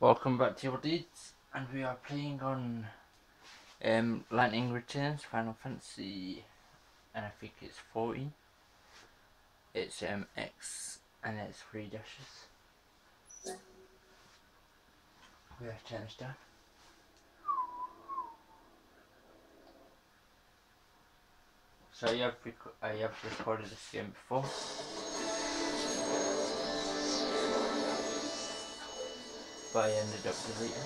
Welcome back to your deeds, and we are playing on um, Lightning Returns, Final Fantasy, and I think it's 40. It's um, X, and it's three dashes. We have to turn this down. So you have I have recorded this game before. I ended up deleting.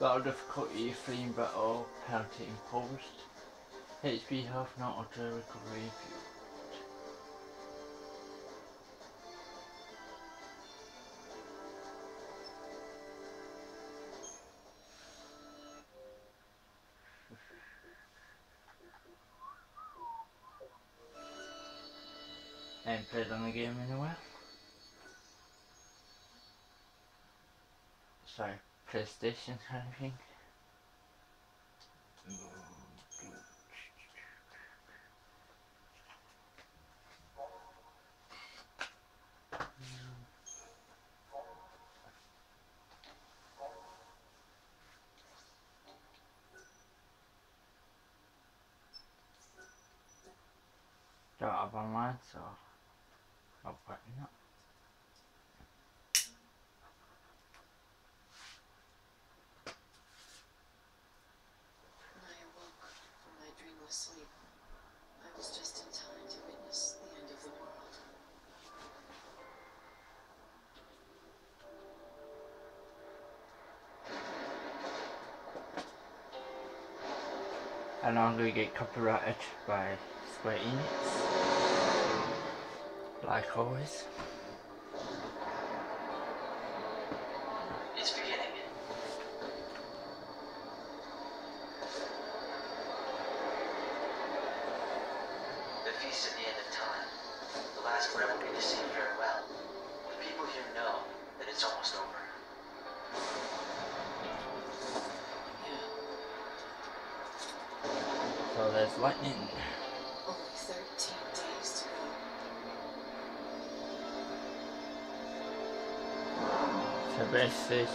Battle difficulty, fleeing battle, penalty imposed. HP health not auto recovery played on the game anywhere. Sorry, PlayStation kind of thing. Don't have online, so I'll probably not. When I awoke from my dreamless sleep, I was just in time to witness the end of the world. And I'm gonna get copyrighted by Square Enix. Like always.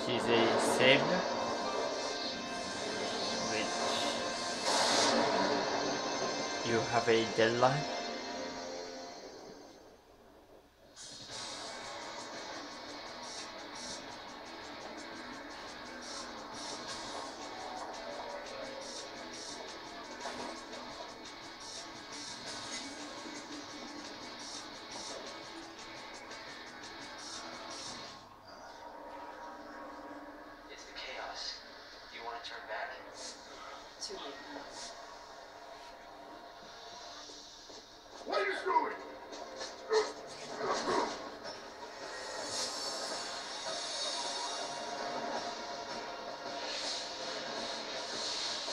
She's a savior. Which you have a deadline.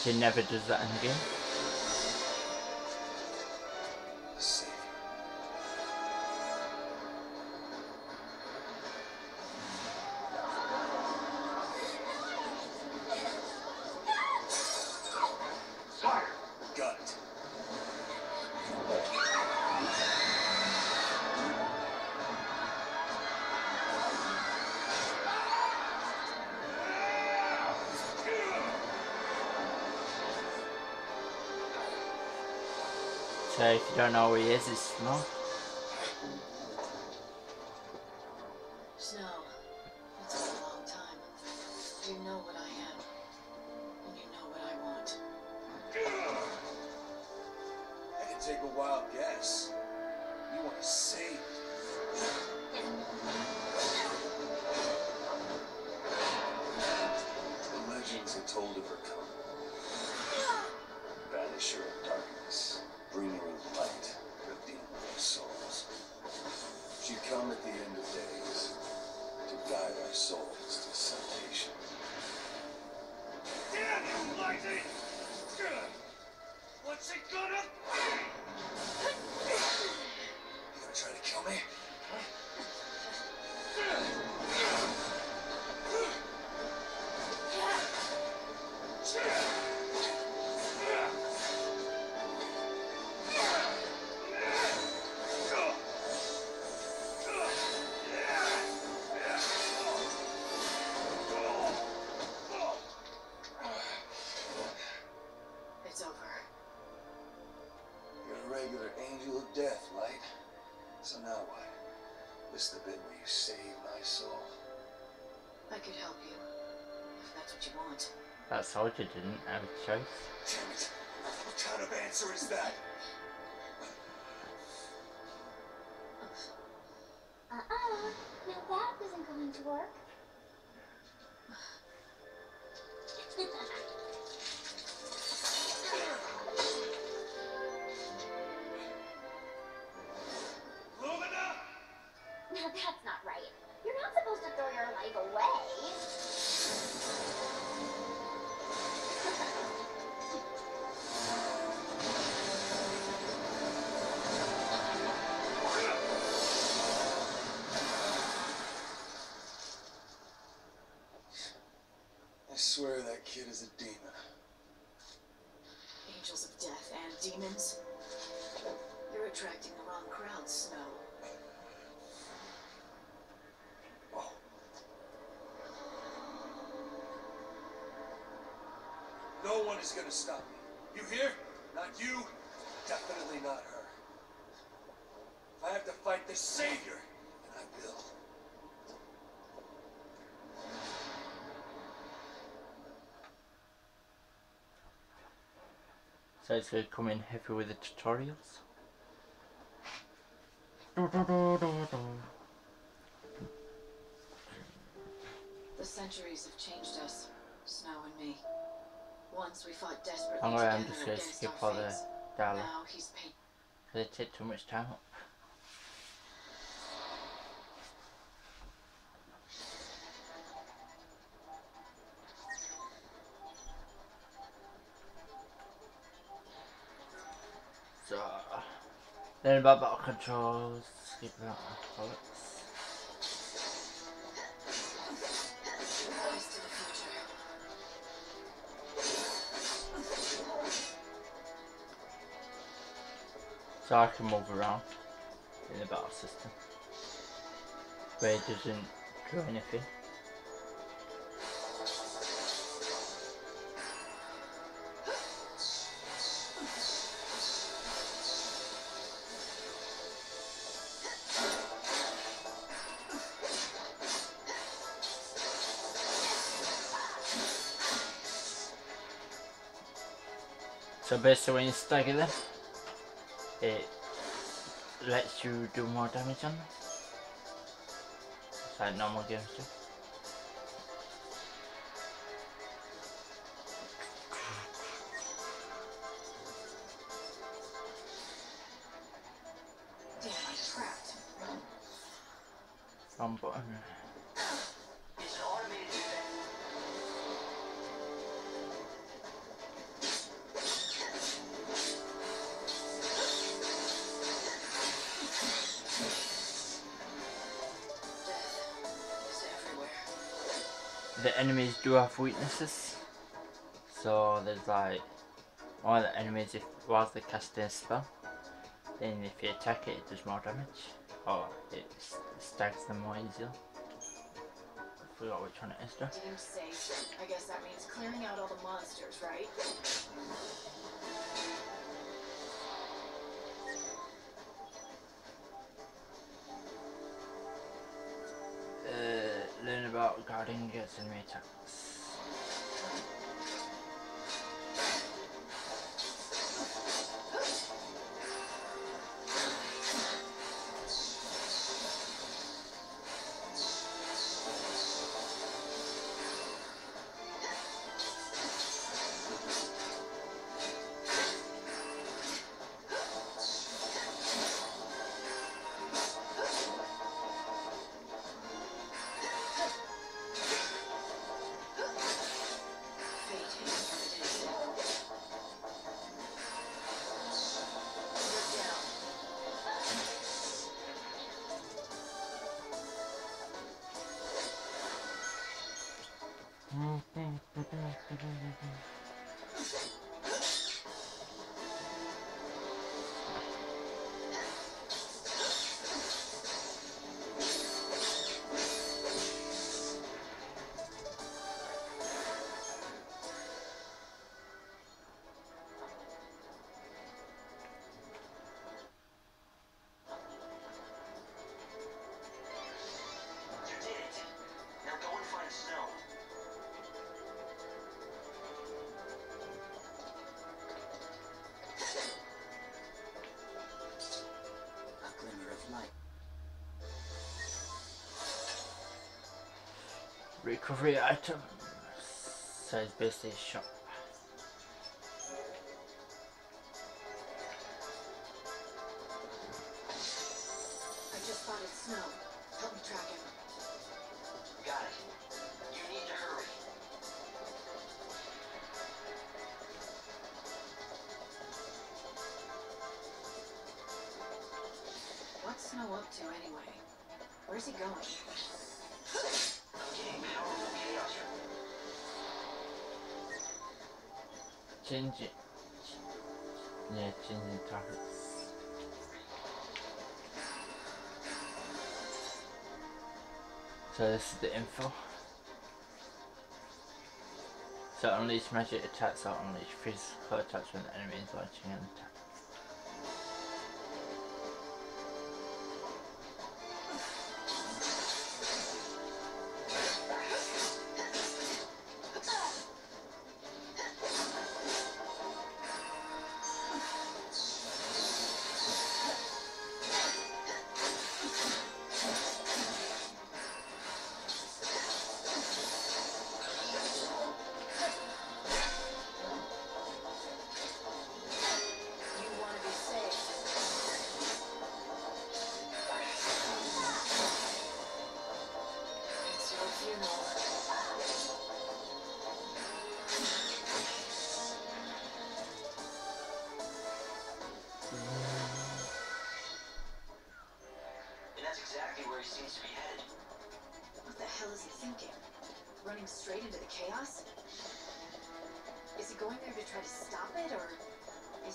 She never does that in if you don't know who he is, it's Snow. Soldier didn't have a choice. Damn it. What kind of answer is that? Kid is a demon. Angels of death and demons. You're attracting the wrong crowd, Snow. Oh. No one is gonna stop me. You hear? Not you. Definitely not her. If I have to fight the savior, then I will. So it's going to come in heavy with the tutorials. The centuries have changed us, Snow and me. Once we fought desperately I'm to just going to skip all the dialogue. Paid. They take too much time up. Then about battle controls, to the future. So I can move around in the battle system. But it doesn't do anything. So basically when you stagger them, it lets you do more damage on like normal games do. Have weaknesses. So there's like one of the enemies if whilst they're casting a spell, then if you attack it it does more damage. Or it s- stacks them more easily. I forgot which one it is though. Safe. I guess that means clearing out all the monsters, right? Uh, learn about guarding against enemy attacks. It. You need to hurry. What's Snow up to anyway? Where's he going? Change it. Yeah, changing targets. So this is the info. So unleash magic attacks or unleash physical attacks when the enemy is launching an attack.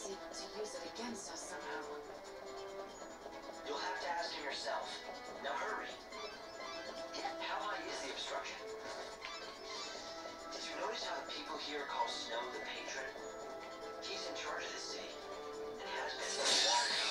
To use it against us somehow? You'll have to ask him yourself. Now hurry. How high is the obstruction? Did you notice how the people here call Snow the patron? He's in charge of the city. And has been since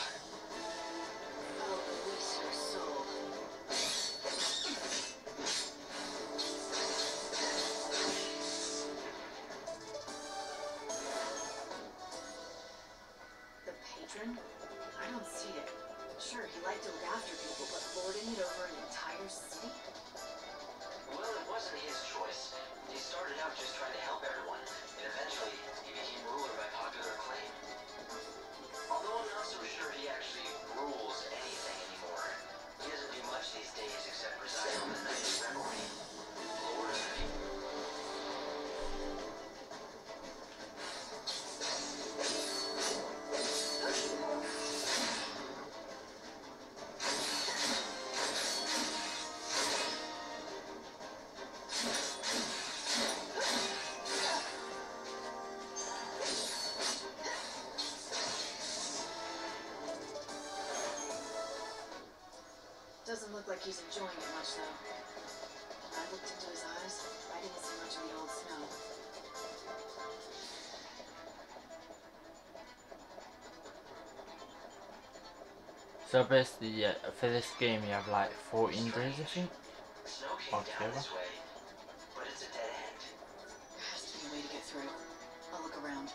Doesn't look like he's enjoying it much, though. I looked into his eyes. I didn't see much of the old snow. So basically, yeah, for this game you have like 14 days, I think. Snow came down Altogether? this way, but it's a dead end. There has to be a way to get through. I'll look around.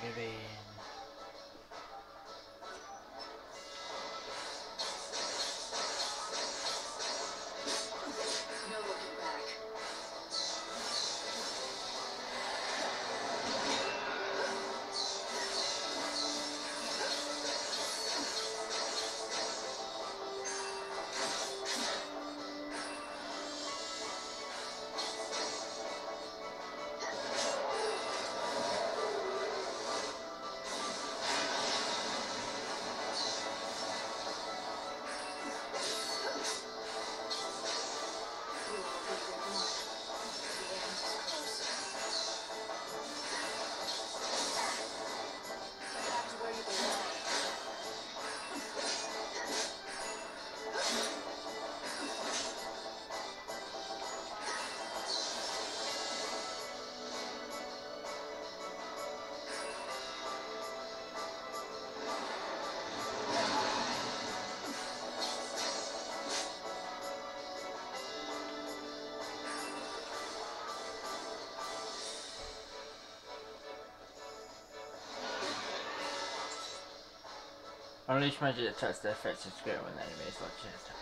Staggering. No Unleash magic attacks the effects of spirit when is watching attack.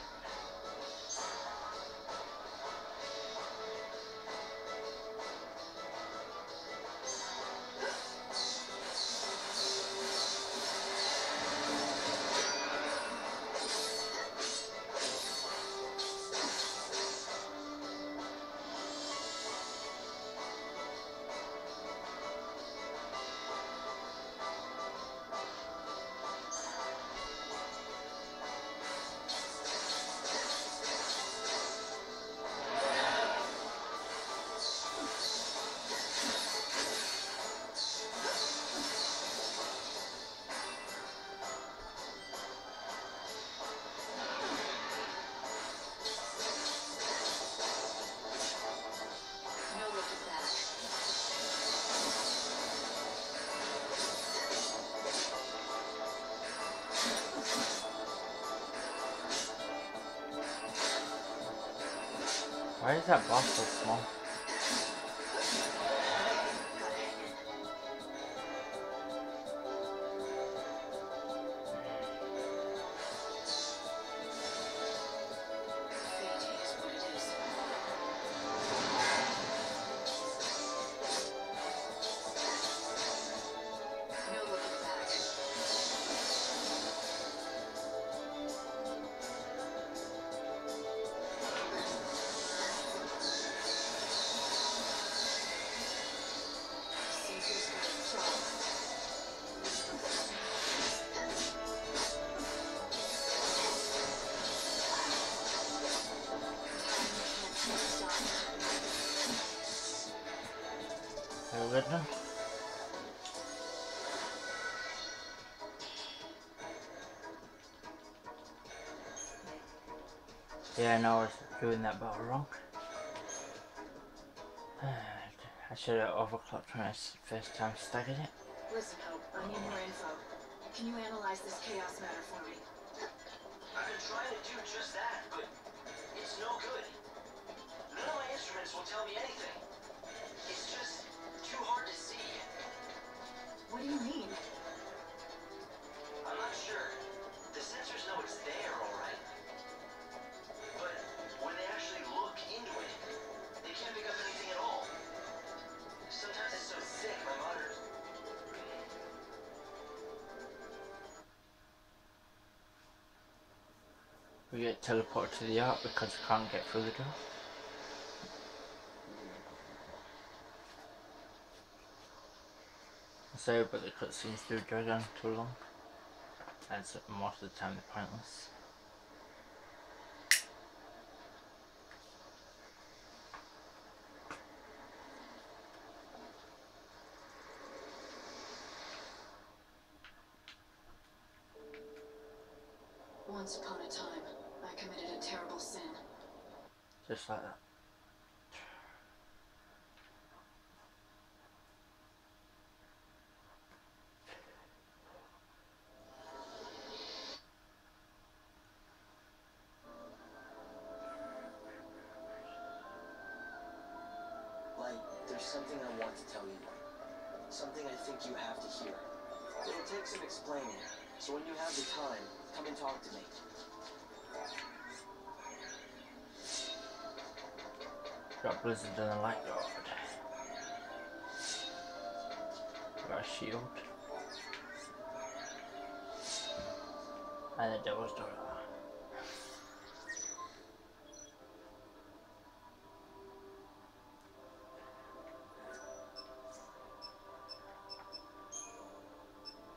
Why is that boss so small? I know I was doing that battle wrong. I should have overclocked when I s- first time staggered it. Listen, Hope, I need more info. Can you analyze this chaos matter for me? I've been trying to do just that, but it's no good. None of my instruments will tell me anything. It's just too hard to see. What do you mean? We get teleported to the ark because we can't get through the door. Sorry, but the cutscenes do drag on too long. And most of the time they're pointless. Got Blizzard and a Light Guard. Got a shield. And a Devil's Door.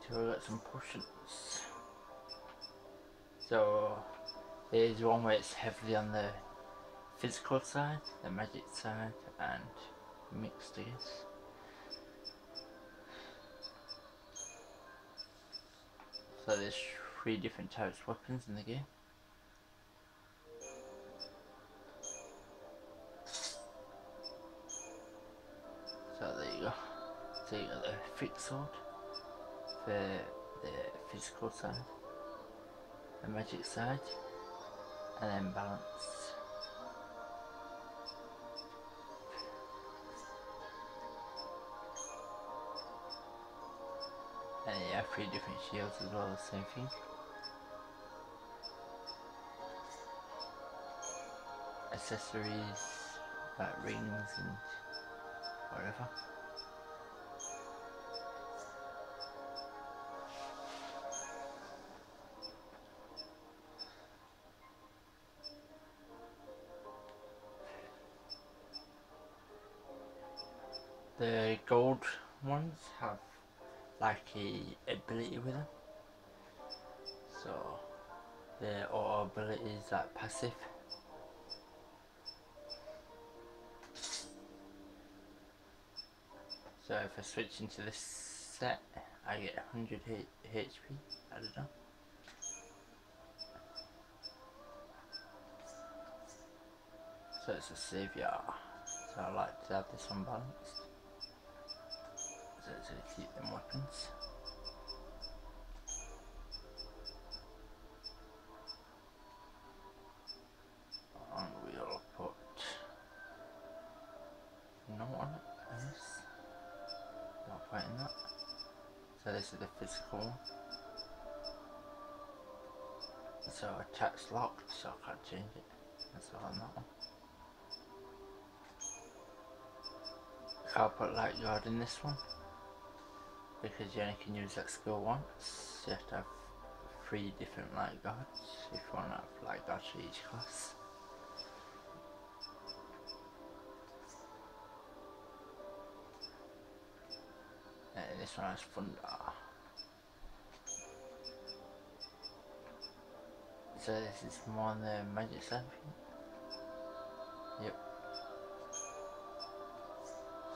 So we got some potions. So there's one where it's heavily on the physical side, the magic side, and mixed. So there's three different types of weapons in the game. So there you go. So you got the fixed sword for the physical side, the magic side, and then balance. Shields as well, the same thing. Accessories, like rings and whatever. The gold ones have like a ability with them. So the auto ability is like passive. So if I switch into this set, I get 100 H HP. Don't know. So it's a savior. So I like to have this So to keep them weapons. And we'll put no on it, I. Not in that. So this is the physical. So attack's locked, so I can't change it. That's all on that one. Can't put light guard in this one because you only can use that skill once. You have to have three different light guards if you want to have light guards for each class. And this one has thunder. So this is more on the magic side. Yep.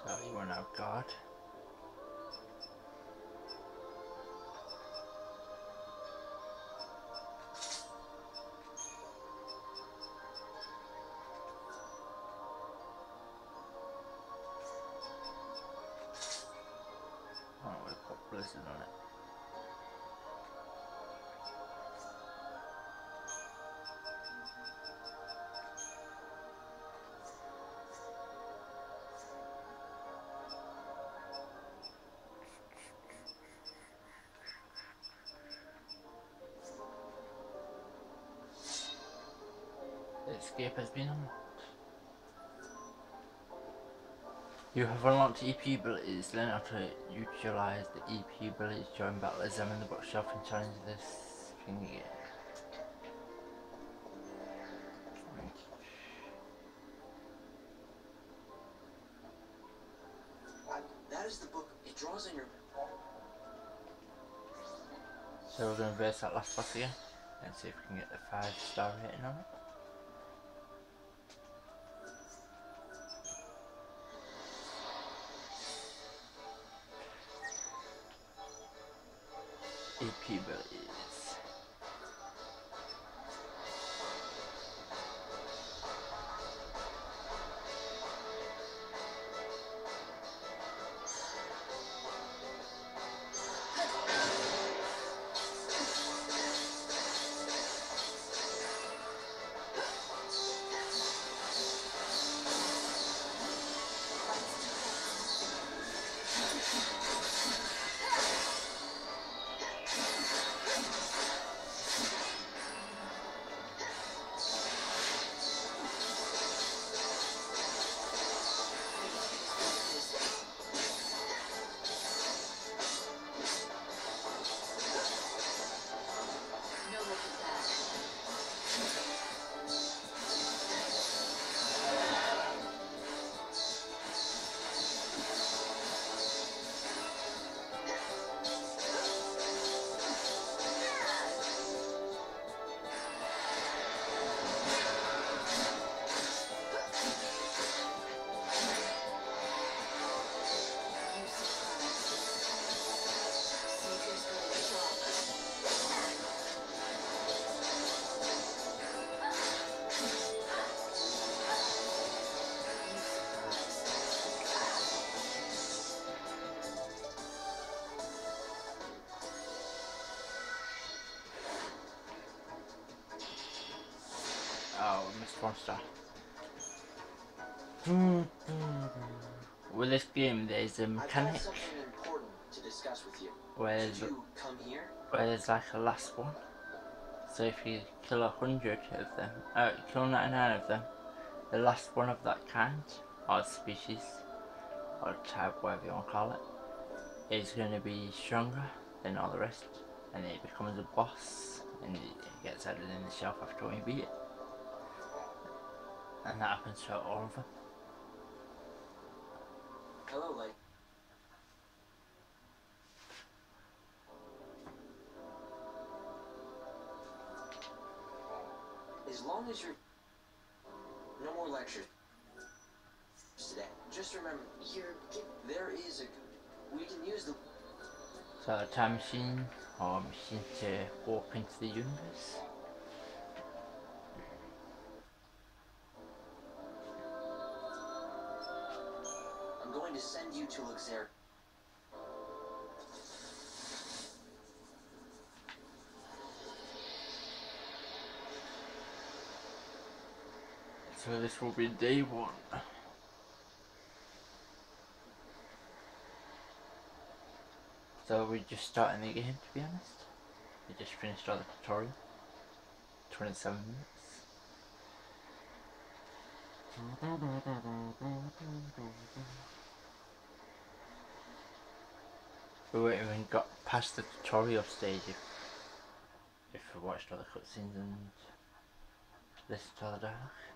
So you want to have guard. Escape has been unlocked. You have unlocked EP abilities, learn how to utilize the EP abilities during battle, examine the bookshelf and challenge this thing again. That is the book. It draws your. So we're going to verse that last boss again and see if we can get the 5 star rating on it. We missed one star. With this game, there's a I've got mechanic something important to discuss with you. where Did there's, you come here? where there's like a last one. So if you kill a hundred of them, uh, kill 99 of them, the last one of that kind, or species, or type, whatever you want to call it, is going to be stronger than all the rest, and it becomes a boss, and it gets added in the shelf after we beat it. And that happens to all of them. Hello. As long as you're... No more lectures today. Just remember, You're there is a... We can use the... So time machine, or machine to warp into the universe. To send Luxer. So this will be day one. So we're just starting the game to be honest. We just finished all the tutorial. 27 minutes. We haven't even got past the tutorial stage if, if we watched all the cutscenes and listened to all the dialogue.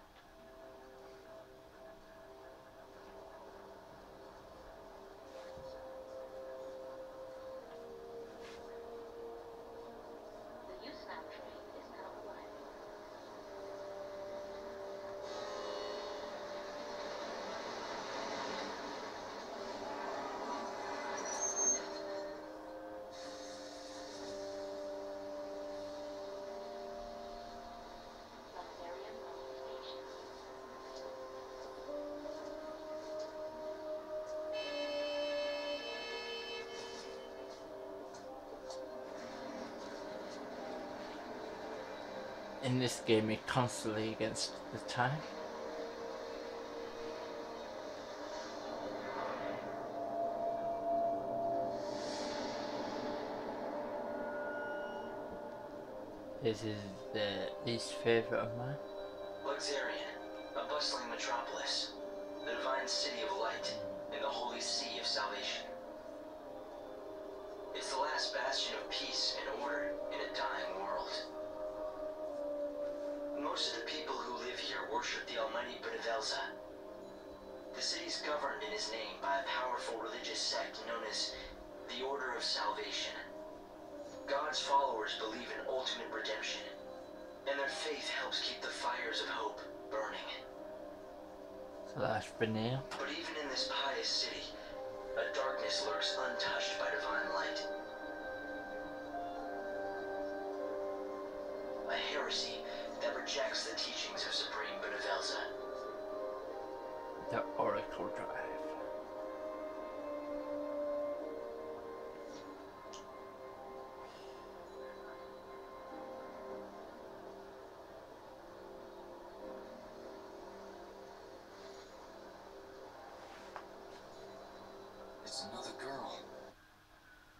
In this game you're constantly against the time. This is the least favourite of mine.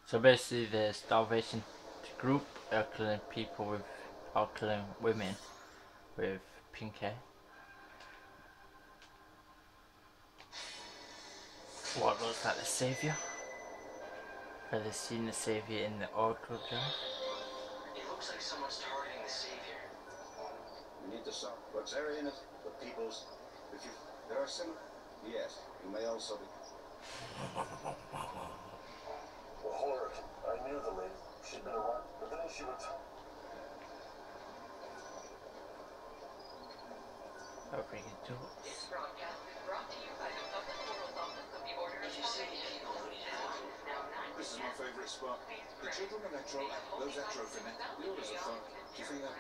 So basically the starvation group are killing people with, are killing women with pink hair. What looks like the saviour? Have they seen the saviour in the Oracle Drive? It looks like someone's targeting the Savior. We need to stop Luxerion is the people's. If you, there are some. Yes, you may also be. Well, Horror, I knew the lady. She'd been around, but then she would. Hope we can do it. This broadcast is brought to you by the Public Morals Office of the Order of you see Salvation. people who need help, It is now 9 This is my favourite spot. The children electro, those electrophinet, the orders are fun. Do you think that?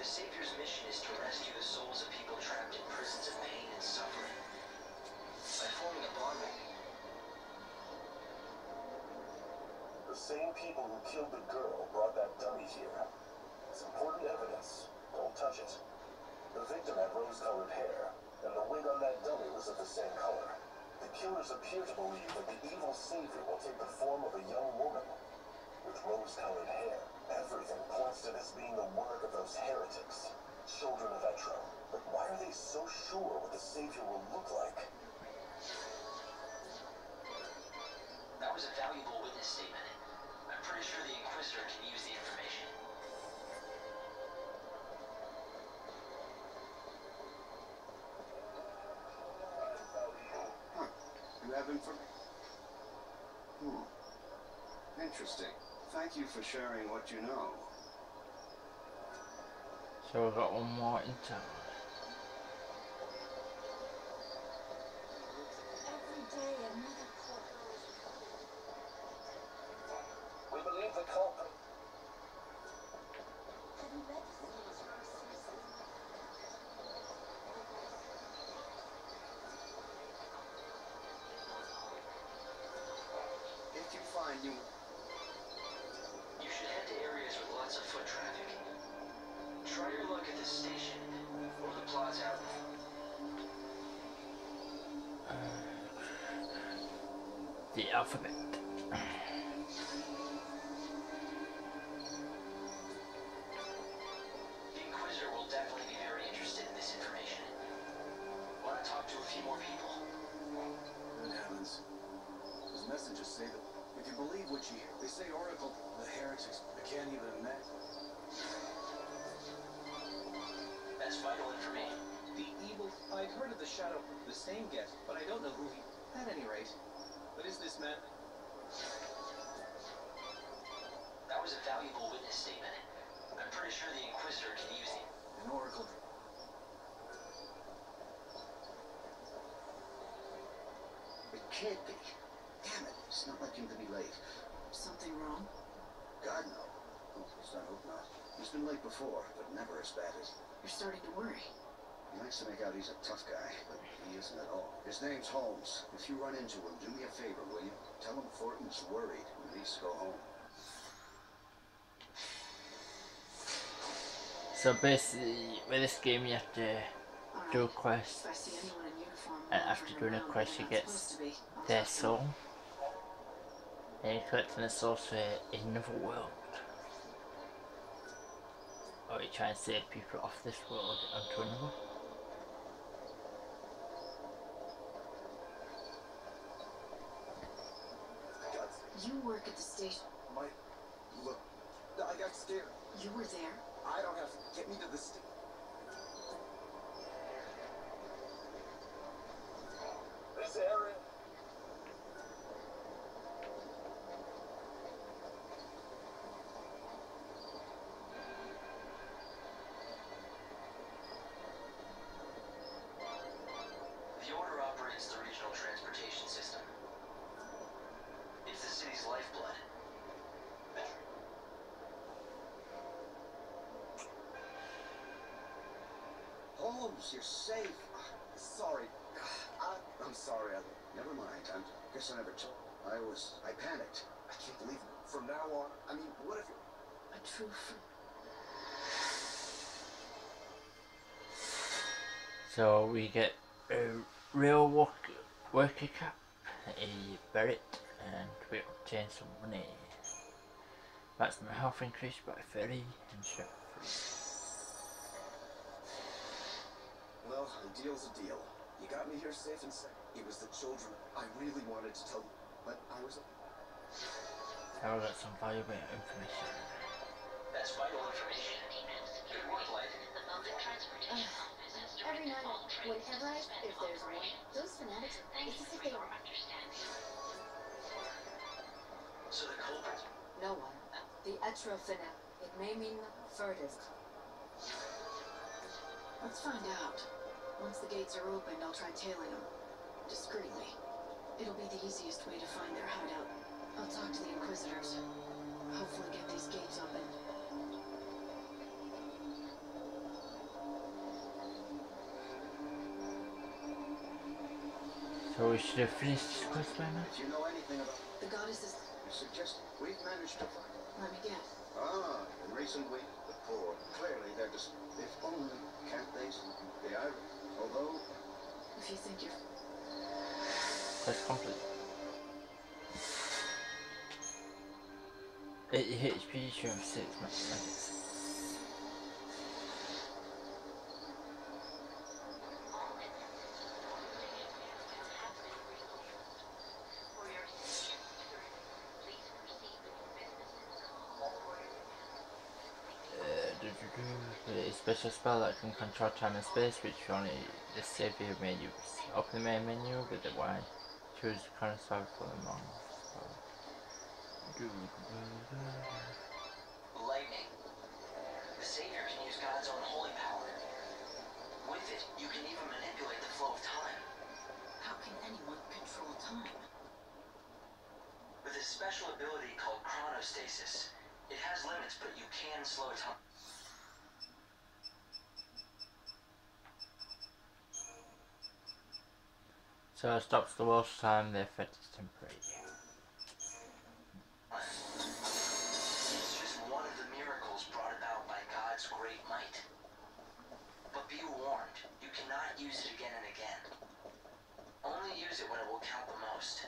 the Savior's mission is to rescue the souls of people trapped in prisons of pain and suffering. By forming a bond with The same people who killed the girl brought that dummy here. It's important evidence. Don't touch it. The victim had rose-colored hair, and the wig on that dummy was of the same color. The killers appear to believe that the evil savior will take the form of a young woman with rose-colored hair. Everything points to this being the work of those heretics. children of Etro. But why are they so sure what the Savior will look like? That was a valuable witness statement. I'm pretty sure the Inquisitor can use the information. Huh. You have information? Hmm. Interesting. Thank you for sharing what you know. So we've got one more in evil. I'd heard of the shadow, the same guest, but I don't know who he. At any rate, what is this man? That was a valuable witness statement. I'm pretty sure the Inquisitor can use it. An Oracle. It can't be. Damn it. It's not like him to be late. Something wrong? God, no. At least I hope not. He's been late before, but never as bad as... You're starting to worry. He likes to make out he's a tough guy, but he isn't at all. His name's Holmes. If you run into him, do me a favor, will you? Tell him Thornton's worried and needs to go home. So basically, with this game, you have to do a quest, If I see anyone in uniform and after doing a quest, you get not supposed to be, I'll their talk to them. soul. And you're collecting a soul for another world. Or you try and save people off this world onto another. God, You work at the station. my... Look, I got scared. You were there. I don't have to get me to the station. This area. The Order operates the regional transportation system. It's the city's lifeblood. Holmes, you're safe. Sorry. I, I'm sorry. I, never mind. I guess I never told. I was... I panicked. I can't believe it. From now on, I mean, what if... A true friend. So we get a real work, worker cap, a beret, and we obtain some money. That's my health increased by 30 and strength Well, a deal's a deal. You got me here safe and sound. It was the children. I really wanted to tell you, but I was... Now we got some valuable information. That's vital information. Good work, Light. The mode of oh, transportation office has Every night, all trains whenever I, if there's one, those fanatics, it's you as if they your were understanding. So the culprit. no one. The Etro fanatic. It may mean furtive. Let's find out. Once the gates are opened, I'll try tailing them. Discreetly. It'll be the easiest way to find their hideout. I'll talk to the Inquisitors. Hopefully get these gates open. So we should have finished this quest by now. If you know anything about... The goddesses, I suggest we've managed to find... let me guess. Ah, in recent weeks, the poor. Clearly, they're just... If only, can't they? They are... Although... If you think you're Quest complete. 80 HP, strength 6, mathematics. A special spell that can control time and space, which only the savior may use. Open the main menu with the Y. Choose the current spell for the moment. Lightning. The Savior can use God's own holy power. With it, you can even manipulate the flow of time. How can anyone control time? With a special ability called chronostasis. It has limits, but you can slow time. So it stops the world's time, the effect is temporary. It's just one of the miracles brought about by God's great might. But be warned, you cannot use it again and again. Only use it when it will count the most.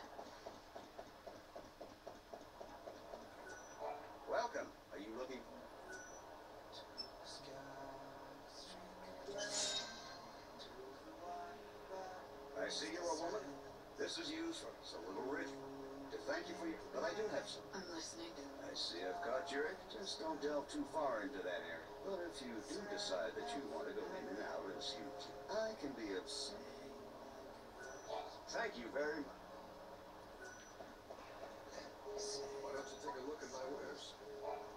This is useful. It's a little rich. To thank you for your, but I do have some. I'm listening. I see I've caught your Just don't delve too far into that area. But if you do decide that you want to go in and out and see, I can be of some. Thank you very much. Why don't you take a look at my wares?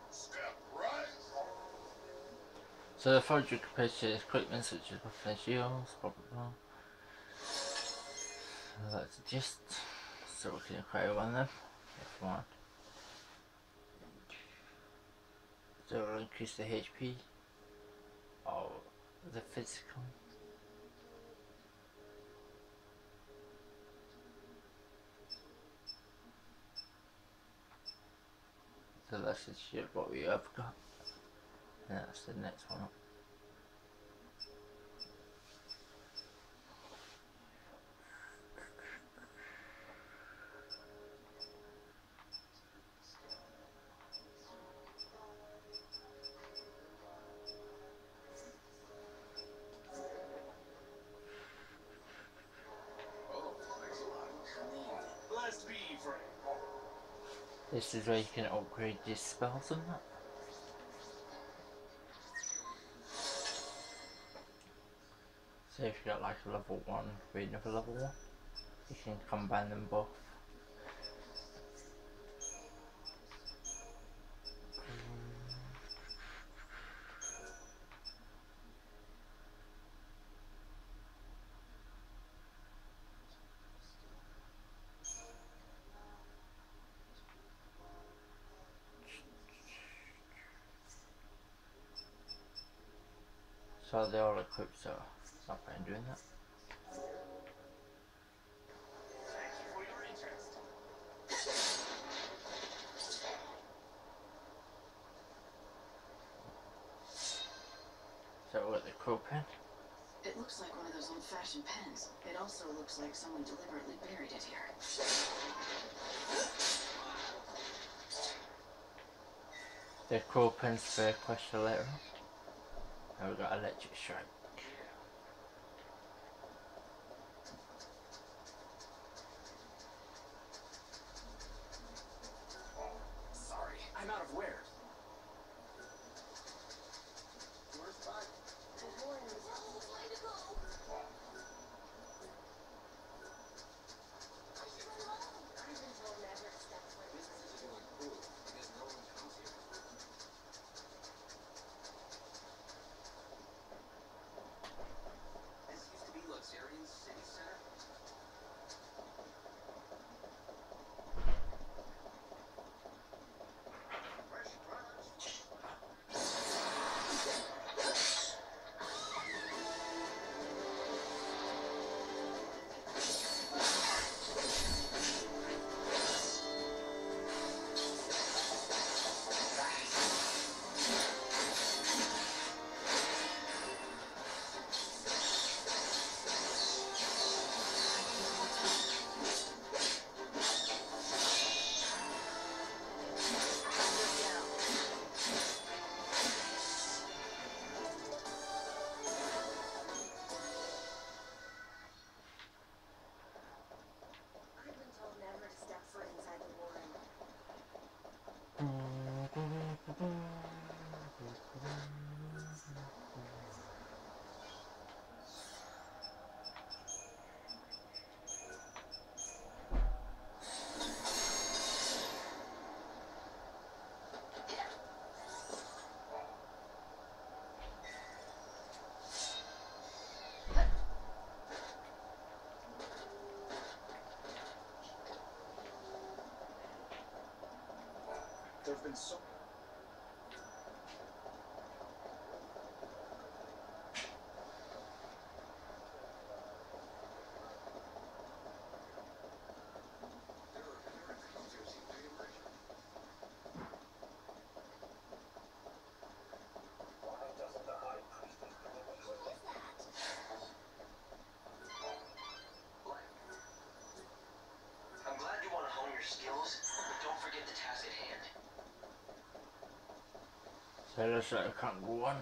Step right. So the forge you can equipment such as weapons shields, blah blah blah. So that's just so we can acquire one of them if we want. So it'll increase the HP or the physical. So that's shit what we have got. And that's the next one up. This is where you can upgrade your spells and that. So if you got like a level 1 with another level 1, you can combine them both. Oh, so they're all equipped, so it's not in doing that. Thank you for your interest. So we've got the crow pen. It looks like one of those old-fashioned pens. It also looks like someone deliberately buried it here. The crow pen's for question later on. And we've got electric strike. There have been so 在这儿晒，看光。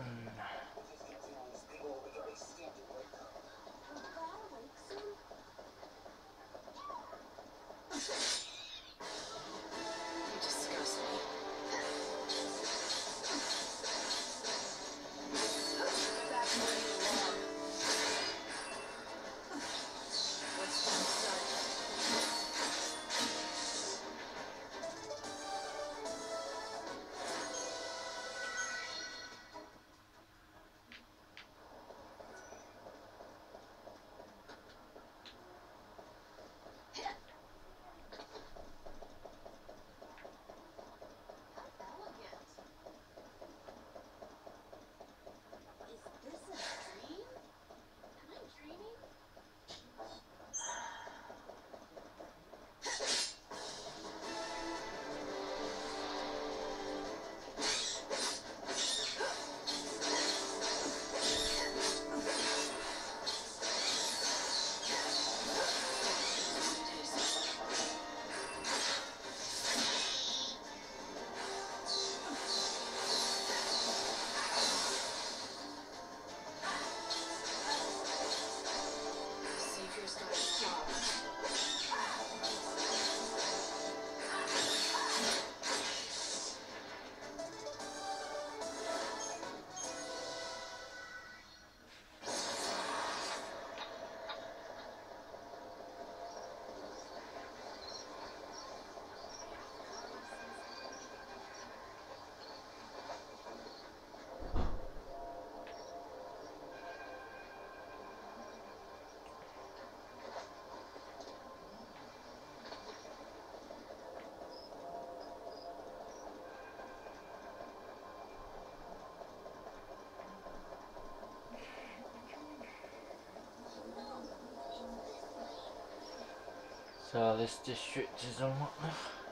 So this district is on what now?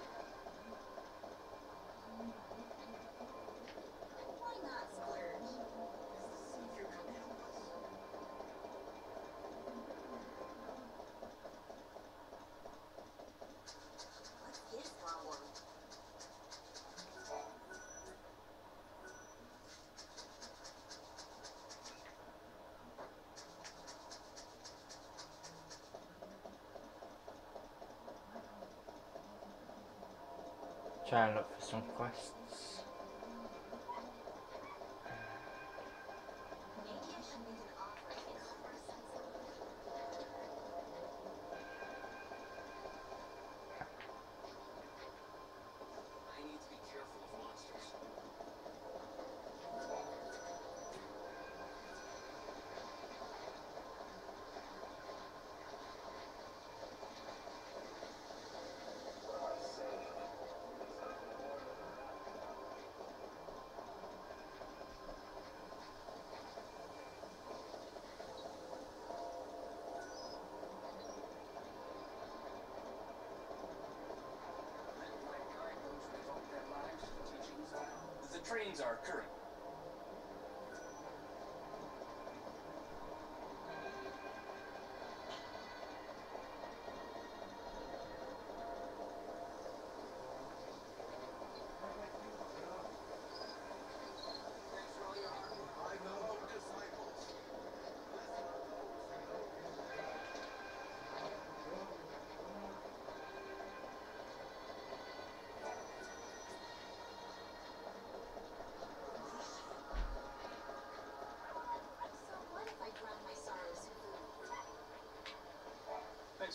trains are currently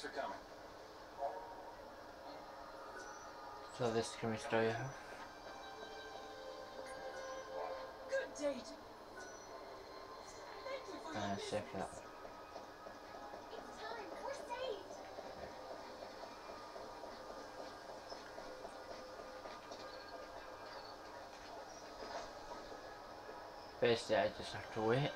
Thanks for coming. So this can restore your health. Good date. Uh, check it out. Basically, I just have to wait.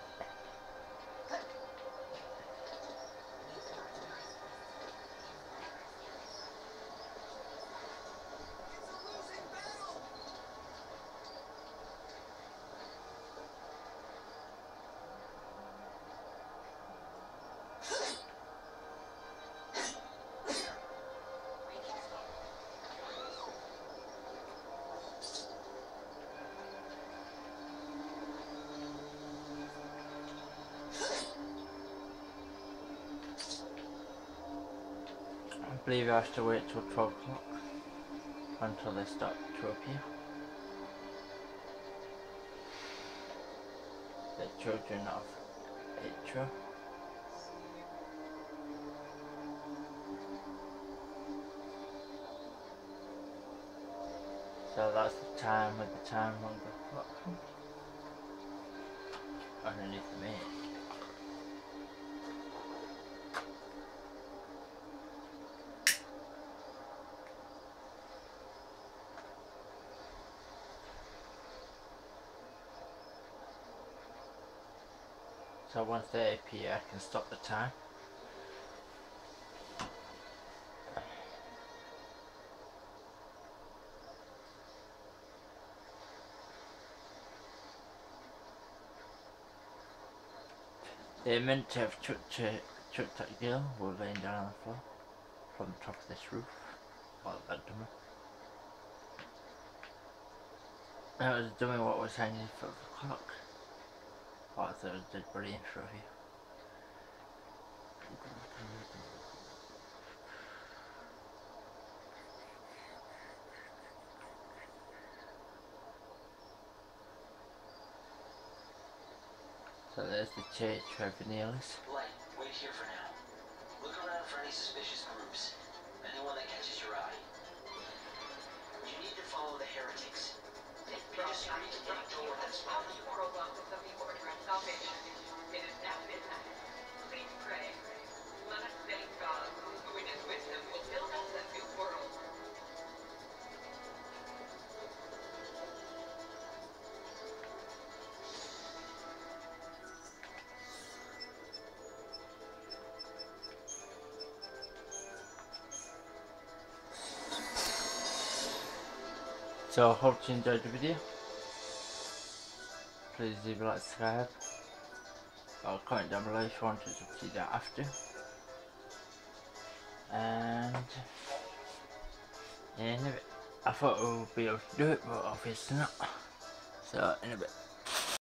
Believe I have to wait till 12 o'clock until they start to appear. The children of Etro. So that's the time with the time on the clock underneath the main. So 1.30pm I can stop the time. They're meant to have chucked, uh, chucked that girl who was laying down on the floor from the top of this roof. Well, that dummy. That was dummy what was hanging from the clock. Thought it was a. So there's the church Neelis. Light, wait here for now. Look around for any suspicious groups. Anyone that catches your eye. You need to follow the heretics. Let us thank God, who in his wisdom will build us a new world. So hope you enjoyed the video. Please leave a like, subscribe. Or comment down below if you want to see that after. And in a bit. I thought we would be able to do it, but obviously not. So in a bit.